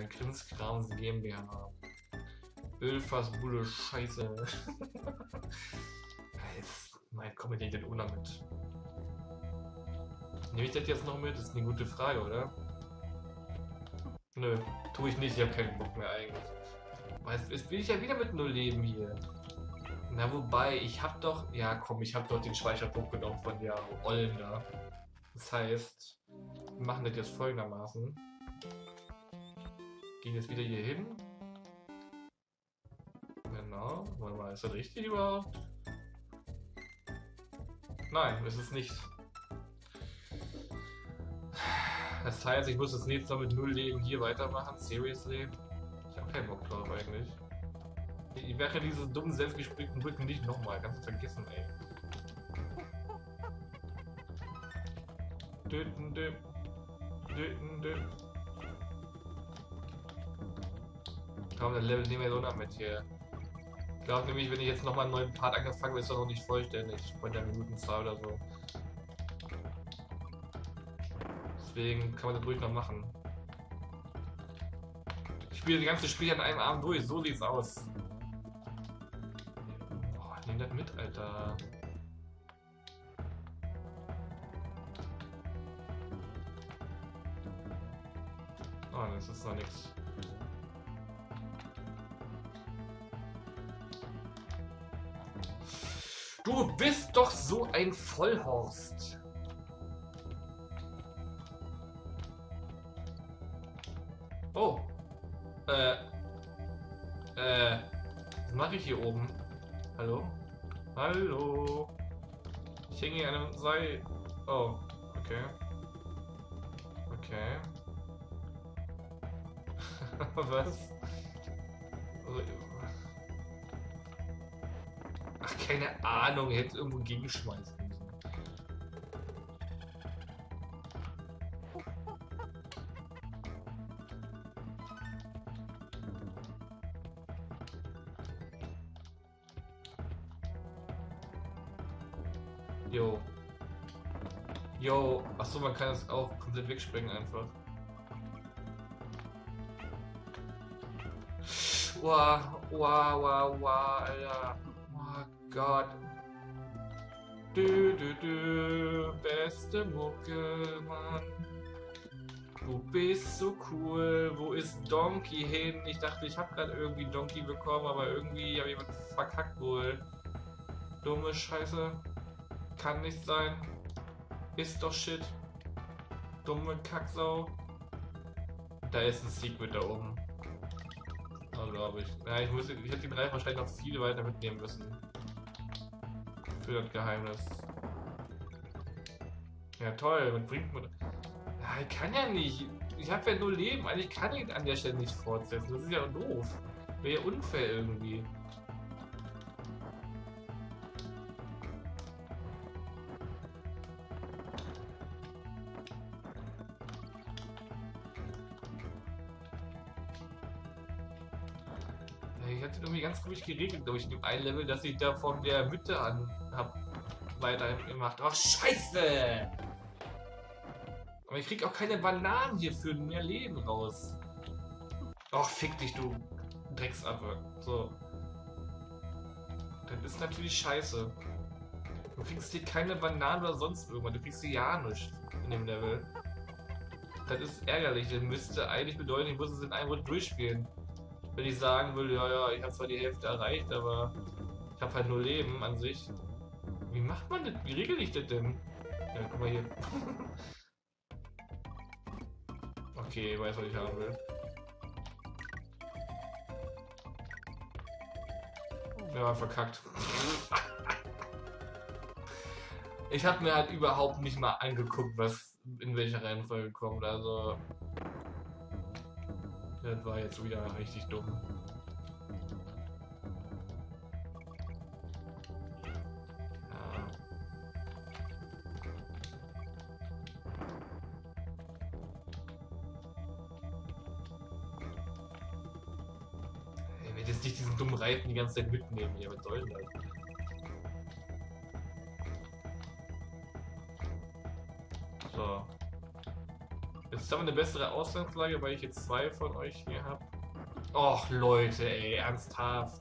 Äh, Krimskrams GmbH. Ölfassbude Scheiße. Jetzt, nein, komm nicht den Una mit. Nehme ich das jetzt noch mit? Das ist eine gute Frage, oder? Nö, tue ich nicht, ich habe keinen Bock mehr eigentlich. Weißt, jetzt bin ich ja wieder mit null Leben hier. Na wobei, ich hab doch... Ja komm, ich hab doch den Speicherpunkt genommen von der Ollen da. Das heißt, wir machen das jetzt folgendermaßen. Gehen jetzt wieder hier hin. Genau, warte mal, ist das richtig überhaupt? Nein, ist es nicht. Das heißt, ich muss das nächste Mal mit null Leben hier weitermachen. Seriously? Ich habe keinen Bock drauf eigentlich. Ich werde diese dummen, selbstgespielten Brücken nicht nochmal. Ganz vergessen, ey. Döten, dö. Döten, dö. Komm, das Level nehmen wir so noch mit hier. Ich glaube nämlich, wenn ich jetzt nochmal einen neuen Part angefangen ist er noch nicht vollständig. Von der Minutenzahl oder so. Deswegen kann man das ruhig noch machen. Ich spiele das ganze Spiel an einem Abend durch, so sieht's aus. Boah, nimm das mit, Alter. Oh, das ist noch nichts. Du bist doch so ein Vollhorst. Oh. Äh. Äh. Was mache ich hier oben? Hallo? Hallo? Ich hänge hier an einem Seil. Oh. Okay. Okay. Was? Keine Ahnung. Hätte irgendwo gegenschmeißen müssen. Jo. Jo. Achso, man kann das auch komplett wegsprengen einfach. Wow, wow, wow, wow, Alter. Gott. Du, du, du, beste Mucke, Mann. Du bist so cool. Wo ist Donkey hin? Ich dachte, ich habe gerade irgendwie Donkey bekommen, aber irgendwie habe was verkackt wohl. Dumme Scheiße. Kann nicht sein. Ist doch Shit. Dumme Kacksau. Da ist ein Secret da oben. Oh, glaube ich. Ja, ich, muss, ich hätte die drei wahrscheinlich noch viel weiter mitnehmen müssen. Für das Geheimnis. Ja, toll. Man bringt man. Ja, ich kann ja nicht. Ich habe ja nur Leben. Eigentlich kann ich an der Stelle nicht fortsetzen. Das ist ja doof. Wäre ja unfair irgendwie. Ich hatte irgendwie ganz ruhig geregelt durch dem einen Level, dass ich da von der Mitte an hab weitergemacht. Ach, scheiße! Aber ich krieg auch keine Bananen hier für mehr Leben raus. Ach, fick dich, du Drecksaffe. So. Das ist natürlich scheiße. Du kriegst hier keine Bananen oder sonst irgendwas. Du kriegst hier ja nichts in dem Level. Das ist ärgerlich. Das müsste eigentlich bedeuten, ich muss es in einem Rund durchspielen wenn ich sagen würde, ja, ja, ich habe zwar die Hälfte erreicht, aber ich habe halt nur Leben an sich. Wie macht man das? Wie regel ich das denn? Ja, guck mal hier. okay, ich weiß, was ich haben will. Ja, verkackt. ich habe mir halt überhaupt nicht mal angeguckt, was in welcher Reihenfolge kommt. Also das war jetzt wieder richtig dumm. Ja. Ich jetzt nicht diesen dummen Reifen die ganze Zeit mitnehmen hier. Was soll denn das? Jetzt haben wir eine bessere Ausgangslage, weil ich jetzt zwei von euch hier habe. Och, Leute, ey, ernsthaft.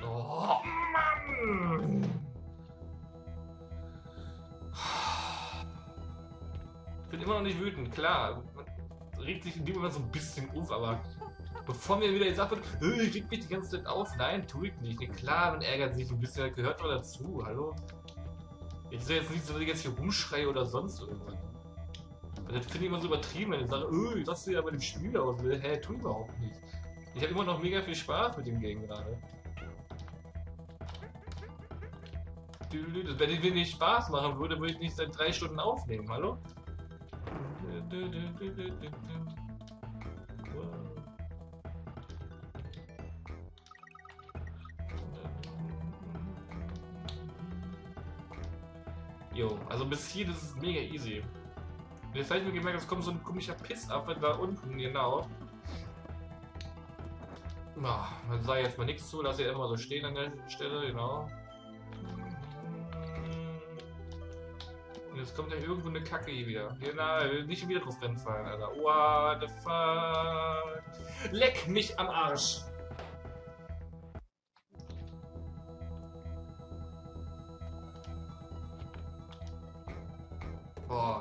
Oh, Mann! Ich bin immer noch nicht wütend, klar. Man regt sich in dem Moment so ein bisschen auf, aber bevor mir wieder gesagt wird, "Äh, ich reg mich die ganze Zeit auf, nein, tu ich nicht. Klar, man ärgert sich ein bisschen, das gehört doch dazu, hallo? Ich soll jetzt nicht so, dass ich jetzt hier rumschreie oder sonst irgendwas. Weil Das finde ich immer so übertrieben, wenn ich sage, öh, das du ja bei dem Spiel aus will. Hä, tu überhaupt nicht. Ich habe immer noch mega viel Spaß mit dem Game gerade. Wenn ich nicht Spaß machen würde, würde ich nicht seit drei Stunden aufnehmen, hallo? Jo, also bis hier, das ist mega easy. Und jetzt habe ich mir gemerkt, es kommt so ein komischer Pissaffe da unten, genau. Na, man sage jetzt mal nichts zu, lass ihr immer so stehen an der Stelle, genau. Und jetzt kommt ja irgendwo eine Kacke hier wieder. Hier, na, nicht wieder drauf fallen, Alter. What the fuck? Leck mich am Arsch!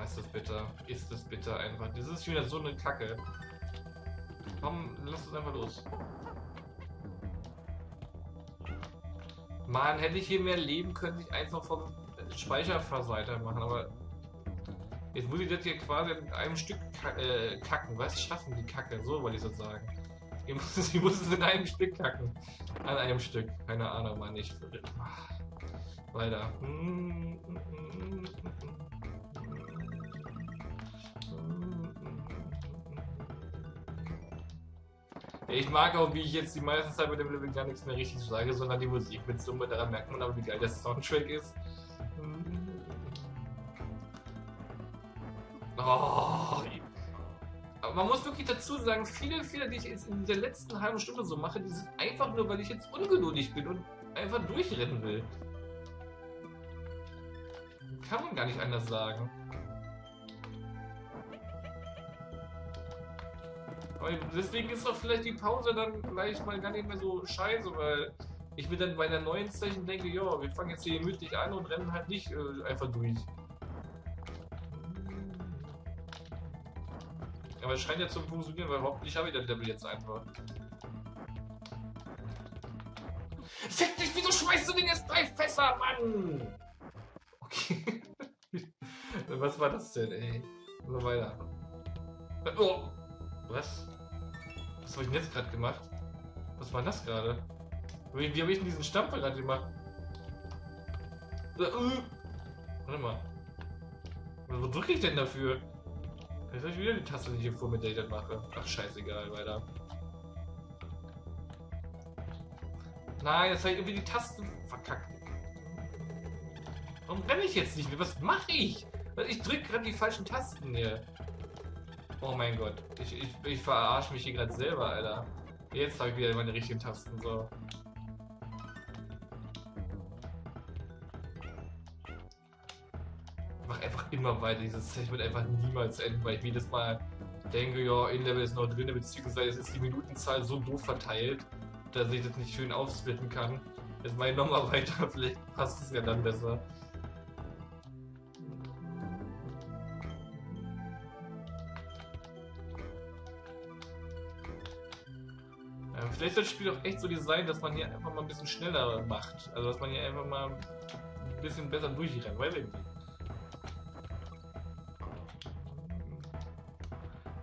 Boah, ist das bitter. Ist das bitter einfach. Das ist wieder so eine Kacke. Komm, lass uns einfach los. Mann, hätte ich hier mehr leben können, ich einfach vom Speicherfass weitermachen, aber jetzt muss ich das hier quasi in einem Stück äh, kacken. Was schaffen die Kacke? So wollte ich so sagen. Ich muss, es, ich muss es in einem Stück kacken. An einem Stück. Keine Ahnung, Mann. Ich. Ach, weiter. Ich mag auch, wie ich jetzt die meiste Zeit mit dem Level gar nichts mehr richtig sage, sondern die Musik mit Summe. Daran merkt man aber, wie geil der Soundtrack ist. Oh, aber man muss wirklich dazu sagen, viele Fehler, die ich jetzt in der letzten halben Stunde so mache, die sind einfach nur, weil ich jetzt ungeduldig bin und einfach durchrennen will. Kann man gar nicht anders sagen. Aber deswegen ist doch vielleicht die Pause dann gleich mal gar nicht mehr so scheiße, weil ich mir dann bei der neuen Session denke, ja, wir fangen jetzt hier gemütlich an und rennen halt nicht äh, einfach durch. Aber es scheint ja zu funktionieren, weil hoffentlich habe ich das Level jetzt einfach. Fick dich, wieso schmeißt du denn jetzt drei Fässer, Mann? Okay. Was war das denn, ey? So weiter. Oh! Was? Was habe ich denn jetzt gerade gemacht? Was war das gerade? Wie, wie habe ich denn diesen Stampfer gerade gemacht? Äh, uh. Warte mal. Wo drücke ich denn dafür? Jetzt habe ich wieder die Taste nicht vor, mit der ich das mache. Ach, scheißegal, weiter. Nein, jetzt habe ich irgendwie die Tasten verkackt. Warum renne ich jetzt nicht mehr? Was mache ich? Ich drücke gerade die falschen Tasten hier. Oh mein Gott. Ich, ich, ich verarsche mich hier gerade selber, Alter. Jetzt habe ich wieder meine richtigen Tasten. So. mach einfach immer weiter. Dieses Set wird einfach niemals enden, weil ich jedes Mal denke, ja, In-Level ist noch drin, beziehungsweise ist die Minutenzahl so doof verteilt, dass ich das nicht schön aufsplitten kann. Jetzt mache ich nochmal weiter, vielleicht passt es ja dann besser. Vielleicht soll das Spiel auch echt so designen, dass man hier einfach mal ein bisschen schneller macht. Also dass man hier einfach mal ein bisschen besser durchrennt, weil wir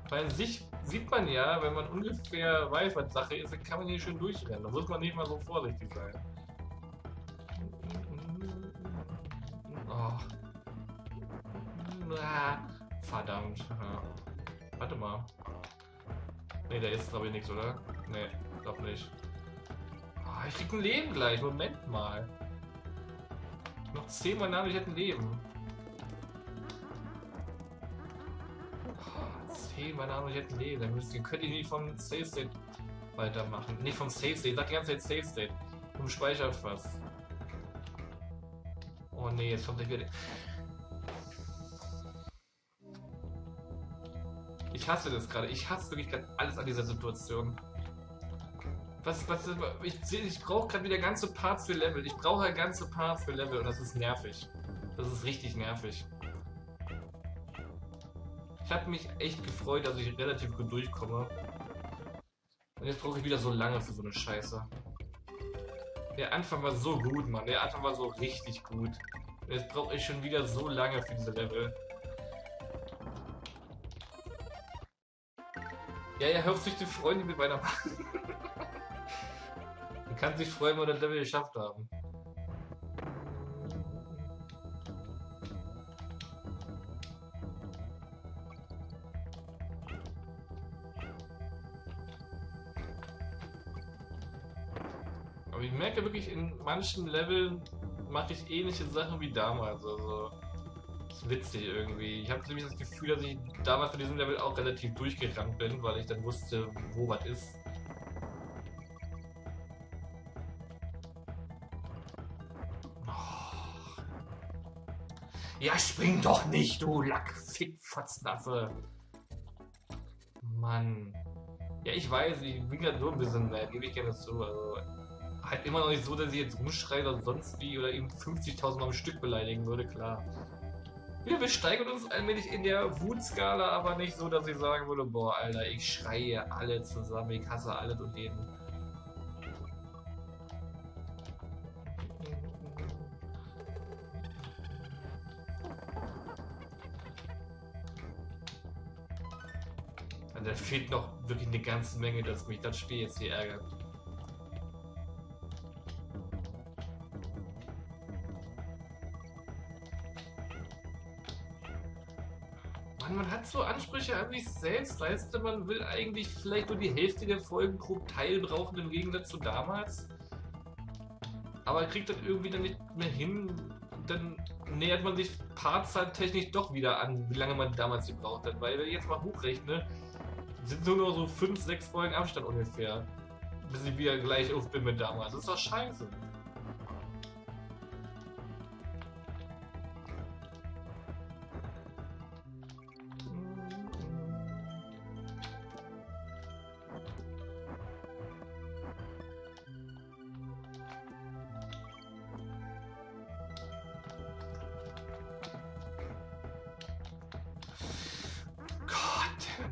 Weil an sich sieht man ja, wenn man ungefähr weiß, was Sache ist, dann kann man hier schön durchrennen. Da muss man nicht mal so vorsichtig sein. Oh. Verdammt. Ja. Warte mal. Ne, da ist glaube ich nichts, oder? Ne, doch nicht. Oh, ich krieg ein Leben gleich. Moment mal. Noch zehnmal nach, ich hätte ein Leben. Hey, meine Arme, ich hätte Leben. Dann müsst ihr, könnt ihr nicht vom Safe State weitermachen. Nicht vom Save State, ich sag die ganze Zeit Save State. Vom Speicherfass. Oh nee, jetzt kommt gleich wieder. Ich hasse das gerade. Ich hasse wirklich gerade alles an dieser Situation. Was, was, ich, ich brauche gerade wieder ganze Parts für Level. Ich brauche ganze Parts für Level und das ist nervig. Das ist richtig nervig. Ich habe mich echt gefreut, dass ich relativ gut durchkomme. Und jetzt brauche ich wieder so lange für so eine Scheiße. Der Anfang war so gut, Mann. Der Anfang war so richtig gut. Und jetzt brauche ich schon wieder so lange für diese Level. Ja, ja, hör auf sich die Freunde mit weitermachen. Man kann sich freuen, wenn wir das Level geschafft haben. Aber ich merke wirklich, in manchen Leveln mache ich ähnliche Sachen wie damals. Also, witzig irgendwie. Ich habe nämlich das Gefühl, dass ich damals bei diesem Level auch relativ durchgerannt bin, weil ich dann wusste, wo was ist. Oh. Ja, spring doch nicht, du Lackfickfotznaffe. Mann. Ja, ich weiß, ich bin gerade so ein bisschen mad, gebe ich gerne zu. Also, halt immer noch nicht so, dass ich jetzt rumschreie oder sonst wie oder eben 50.000 Mal am Stück beleidigen würde, klar. Wir steigern uns allmählich in der Wutskala, aber nicht so, dass ich sagen würde, boah, Alter, ich schreie alle zusammen, ich hasse alles und jeden. Also, da fehlt noch wirklich eine ganze Menge, dass mich das Spiel jetzt hier ärgert. Mann, man hat so Ansprüche an sich selbst, weißt du, man will eigentlich vielleicht nur die Hälfte der Folgen pro Teil brauchen im Gegensatz zu damals. Aber kriegt dann irgendwie dann nicht mehr hin, dann nähert man sich partzeittechnisch doch wieder an, wie lange man damals gebraucht hat. Weil wenn ich jetzt mal hochrechne, sind nur noch so 5, 6 Folgen Abstand ungefähr. Bis ich wieder gleich auf bin mit damals. Das ist doch scheiße.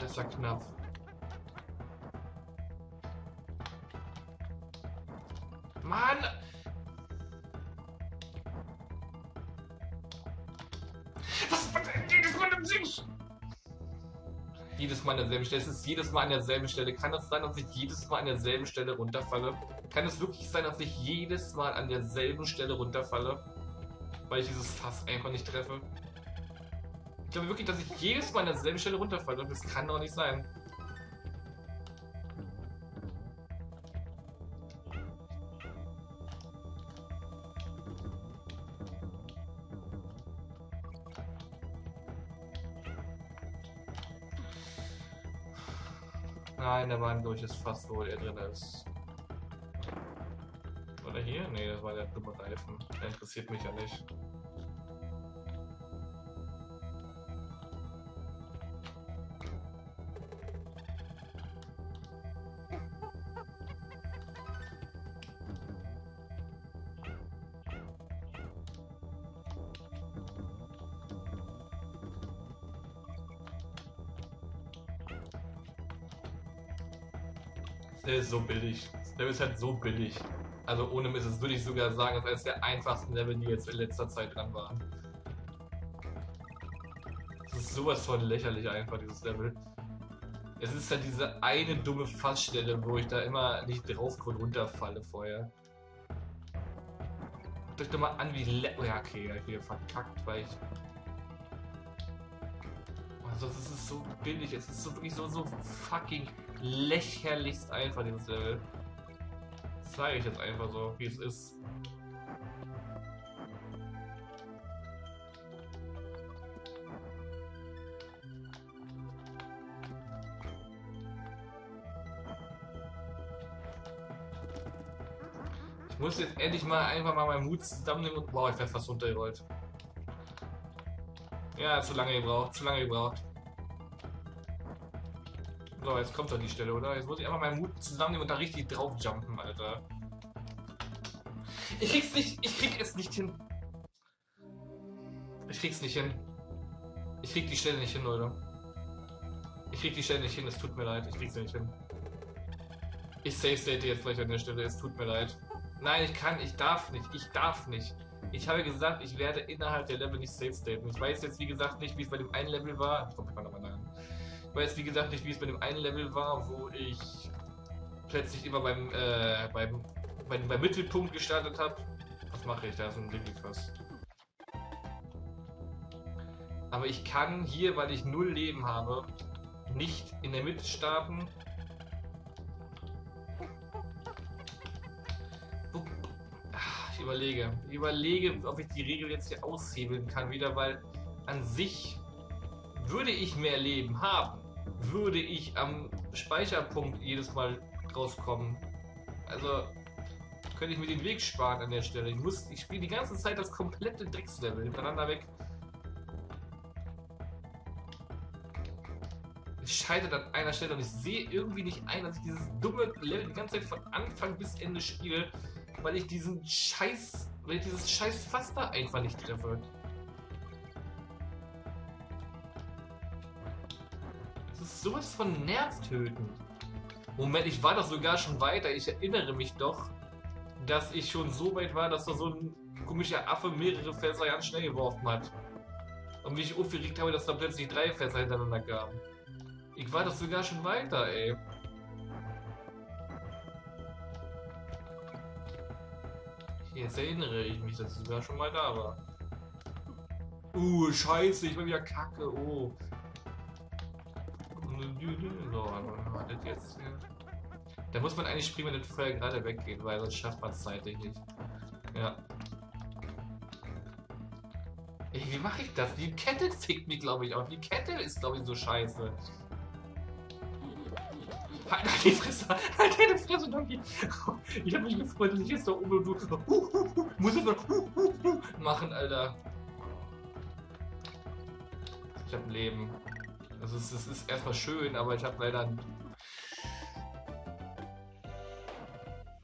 Das war knapp. Mann! Was jedes Mal im Sich? Jedes Mal an derselben Stelle. Es ist jedes Mal an derselben Stelle. Kann das sein, dass ich jedes Mal an derselben Stelle runterfalle? Kann es wirklich sein, dass ich jedes Mal an derselben Stelle runterfalle? Weil ich dieses Fass einfach nicht treffe? Ich glaube wirklich, dass ich jedes Mal an derselben Stelle runterfalle. Das kann doch nicht sein. Nein, da war ein durches Fass, wo er drin ist. War der hier? Nee, das war der dumme Reifen. Der interessiert mich ja nicht. So billig. Der ist halt so billig. Also ohne Mist, das würde ich sogar sagen, das ist der einfachsten Level, die jetzt in letzter Zeit dran waren. Das ist sowas von lächerlich einfach, dieses Level. Es ist halt diese eine dumme Fassstelle, wo ich da immer nicht drauf und runterfalle vorher. Guckt euch doch mal an, wie le oh, ja, okay, ja, hier verkackt, weil ich... Also es ist so billig, es ist so wirklich so, so fucking lächerlichst einfach, dieses Level. Das zeige ich jetzt einfach so, wie es ist. Ich muss jetzt endlich mal einfach mal meinen Mut zusammennehmen und. Wow, ich werde fast runtergerollt. Ja, zu lange gebraucht, zu lange gebraucht. So, jetzt kommt doch die Stelle, oder? Jetzt muss ich einfach meinen Mut zusammennehmen und da richtig drauf jumpen, Alter. Ich krieg's nicht, ich krieg es nicht hin. Ich krieg's nicht hin. Ich krieg die Stelle nicht hin, Leute. Ich krieg die Stelle nicht hin, es tut mir leid, ich krieg's nicht hin. Ich save state jetzt gleich an der Stelle, es tut mir leid. Nein, ich kann, ich darf nicht, ich darf nicht. Ich habe gesagt, ich werde innerhalb der Level nicht safe staten. Ich weiß jetzt, wie gesagt, nicht, wie es bei dem einen Level war. Ich. Ich weiß, wie gesagt, nicht, wie es bei dem einen Level war, wo ich plötzlich immer beim, äh, beim, beim, beim Mittelpunkt gestartet habe. Was mache ich? Da ist ein Liquifass. Aber ich kann hier, weil ich null Leben habe, nicht in der Mitte starten. Ich überlege. Ich überlege, ob ich die Regel jetzt hier aushebeln kann wieder, weil an sich würde ich mehr Leben haben, würde ich am Speicherpunkt jedes Mal rauskommen. Also könnte ich mir den Weg sparen an der Stelle. Ich muss, ich spiele die ganze Zeit das komplette Dreckslevel hintereinander weg. Ich scheitere an einer Stelle und ich sehe irgendwie nicht ein, dass ich dieses dumme Level die ganze Zeit von Anfang bis Ende spiele, weil ich diesen Scheiß, weil ich dieses Scheiß Faster einfach nicht treffe. Sowas von nervtötend. Moment, ich war doch sogar schon weiter. Ich erinnere mich doch, dass ich schon so weit war, dass da so ein komischer Affe mehrere Fässer ganz schnell geworfen hat. Und mich aufgeregt habe, dass da plötzlich drei Fässer hintereinander kamen. Ich war doch sogar schon weiter, ey. Jetzt erinnere ich mich, dass ich sogar schon mal da war. Uh, scheiße, ich war wieder kacke, oh. So, das jetzt hier? Da muss man eigentlich springen, wenn das Feuer gerade weggeht, weil sonst schafft man es zeitlich nicht. Ja. Ey, wie mache ich das? Die Kette fickt mich, glaube ich, auch. Die Kette ist, glaube ich, so scheiße. Halt die Fresse! Halt deine Fresse, Donkey! Ich habe mich gefreut, dass ich jetzt da oben und du. Muss ich mal machen, Alter. Ich ein Leben. Also es, es ist erstmal schön, aber ich habe leider.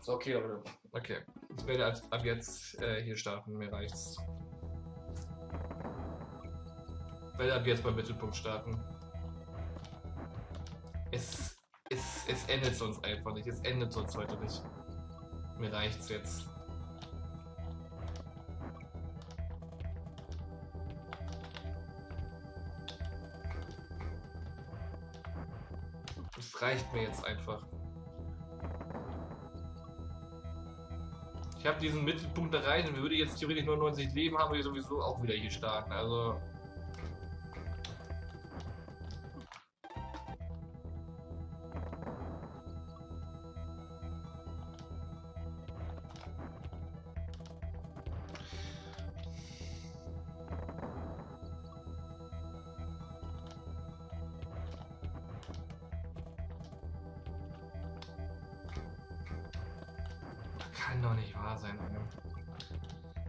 So, okay, Leute. Okay. Ich werde ab, jetzt äh, hier starten, mir reicht's. Ich werde ab jetzt beim Mittelpunkt starten. Es es, es endet sonst einfach nicht. Es endet sonst heute nicht. Mir reicht's jetzt. Reicht mir jetzt einfach. Ich habe diesen Mittelpunkt erreicht und würde jetzt theoretisch nur 90 Leben haben, würde ich sowieso auch wieder hier starten. Also kann doch nicht wahr sein, Alter.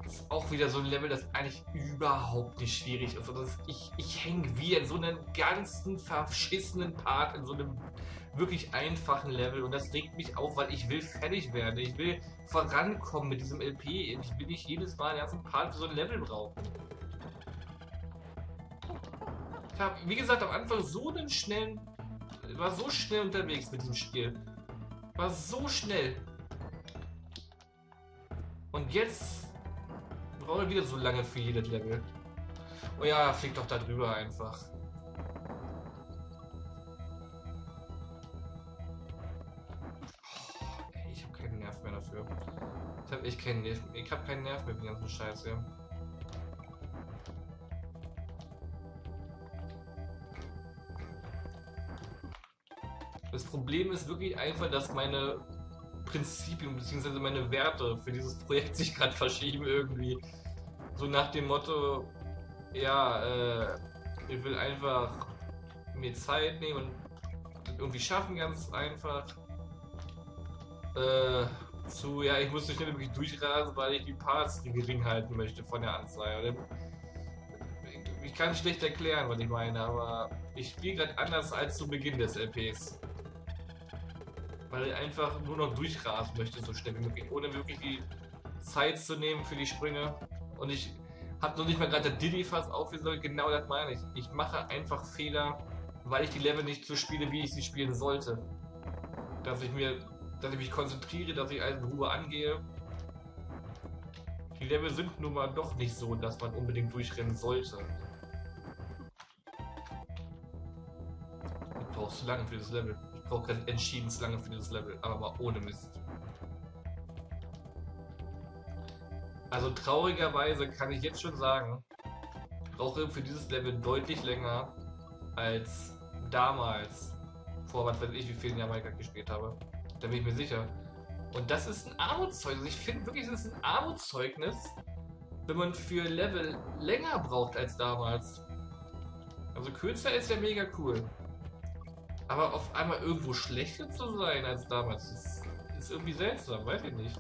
Das ist auch wieder so ein Level, das eigentlich überhaupt nicht schwierig ist. Also ich, ich hänge wie in so einem ganzen verschissenen Part, in so einem wirklich einfachen Level. Und das regt mich auf, weil ich will fertig werden. Ich will vorankommen mit diesem LP. Ich will nicht jedes Mal einen ganzen Part für so ein Level brauchen. Ich habe, wie gesagt, am Anfang so einen schnellen... War so schnell unterwegs mit diesem Spiel. War so schnell. Und jetzt brauche ich wieder so lange für jedes Level. Oh ja, fliegt doch da drüber einfach. Oh, ey, ich habe keinen Nerv mehr dafür. Ich habe echt keinen Nerv. Ich habe keinen Nerv mehr für den ganzen Scheiß hier. Das Problem ist wirklich einfach, dass meine Prinzipien bzw. meine Werte für dieses Projekt sich gerade verschieben irgendwie. So nach dem Motto, ja, äh, ich will einfach mir Zeit nehmen und irgendwie schaffen ganz einfach. Äh, zu, ja, ich muss so schnell wirklich durchrasen, weil ich die Parts gering halten möchte von der Anzahl. Ich kann schlecht erklären, was ich meine, aber ich spiele gerade anders als zu Beginn des LPs. Weil ich einfach nur noch durchrasen möchte, so schnell wie möglich, ohne wirklich die Zeit zu nehmen für die Sprünge. Und ich habe noch nicht mal gerade der Diddy fast aufgesollt, genau das meine ich. Ich mache einfach Fehler, weil ich die Level nicht so spiele, wie ich sie spielen sollte. Dass ich mir dass ich mich konzentriere, dass ich alles in Ruhe angehe. Die Level sind nun mal doch nicht so, dass man unbedingt durchrennen sollte. Ich brauche zu lange für das Level. Ich brauche entschieden zu lange für dieses Level, aber ohne Mist. Also traurigerweise kann ich jetzt schon sagen, brauche für dieses Level deutlich länger als damals, vor was weiß ich, wie vielen Jahren Minecraft gespielt habe. Da bin ich mir sicher. Und das ist ein Armutszeugnis. Ich finde wirklich, das ist ein Armutszeugnis, wenn man für Level länger braucht als damals. Also kürzer ist ja mega cool. Aber auf einmal irgendwo schlechter zu sein als damals, ist, ist irgendwie seltsam, weiß ich nicht.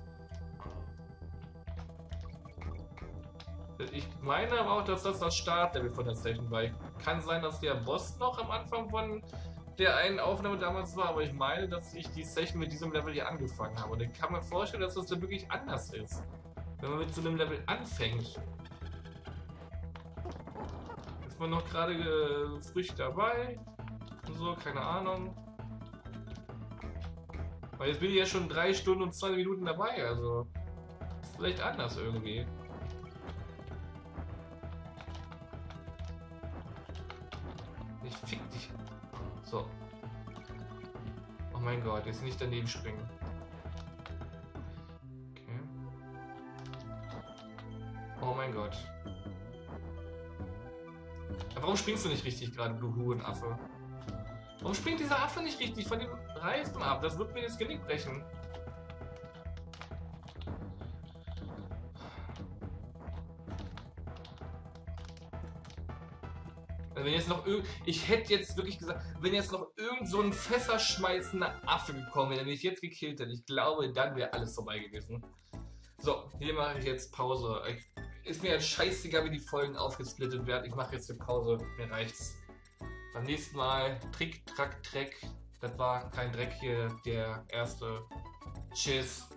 Ich meine aber auch, dass das das Startlevel von der Session war. Kann sein, dass der Boss noch am Anfang von der einen Aufnahme damals war, aber ich meine, dass ich die Session mit diesem Level hier angefangen habe. Und ich kann mir vorstellen, dass das dann wirklich anders ist. Wenn man mit so einem Level anfängt. Ist man noch gerade äh, frisch dabei und so, keine Ahnung. Weil jetzt bin ich ja schon drei Stunden und 20 Minuten dabei, also ist vielleicht anders irgendwie. Ich fick dich. So. Oh mein Gott, jetzt nicht daneben springen. Okay. Oh mein Gott. Warum springst du nicht richtig gerade, du Hurenaffe? Warum springt dieser Affe nicht richtig von dem Reifen ab? Das wird mir das Genick brechen. Wenn jetzt noch ich hätte jetzt wirklich gesagt, wenn jetzt noch irgend so ein fässerschmeißender Affe gekommen wäre, der mich jetzt gekillt hätte, ich glaube, dann wäre alles vorbei gewesen. So, hier mache ich jetzt Pause. Ich, ist mir jetzt scheißegal, wie die Folgen aufgesplittet werden. Ich mache jetzt eine Pause. Mir reicht's. Beim nächsten Mal Trick, Track, Treck. Das war kein Dreck hier, der erste. Tschüss.